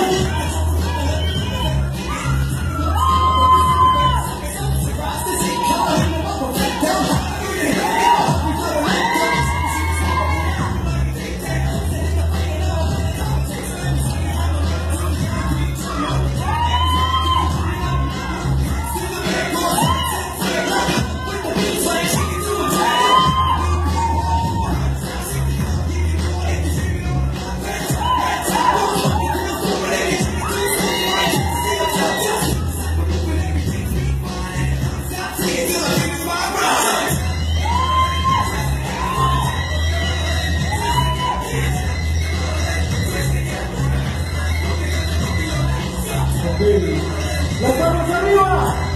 God. Las manos arriba.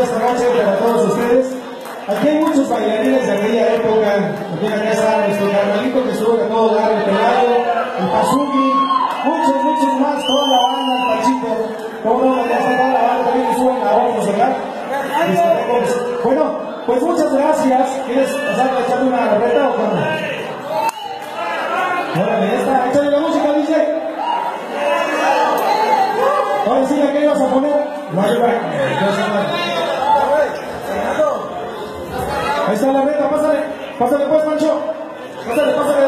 Esta noche, para todos ustedes. Aquí hay muchos bailarines de aquella época. También acá está nuestro carnalito que estuvo de todo dar el pelado, el Pazuki, muchos, muchos más, toda la banda, el Pachito. Todo, no, ya está toda la banda también que suben a otros, ¿verdad? Este, Bueno, pues muchas gracias. ¿Quieres pasar a echarle una reta o cómo? Órale, ya está. Échale la música, dice. Ahora sí, ¿qué ibas a poner? No hay Ahí está la meta, pásale, pásale pues, Pancho. Pásale, pásale.